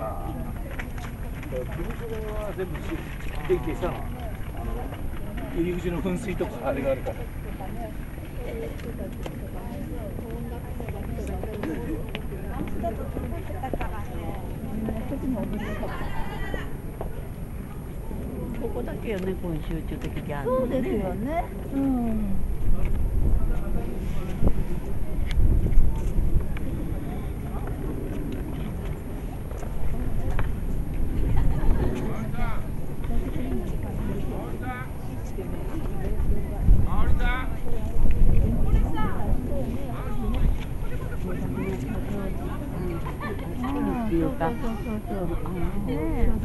ああ事務所は全部電気したのあの入り口の噴水とかあれがあるからここだけよね、こういう集中的にあるねそう。ですよね。うん。っていうか、そうそうそうそう。ね。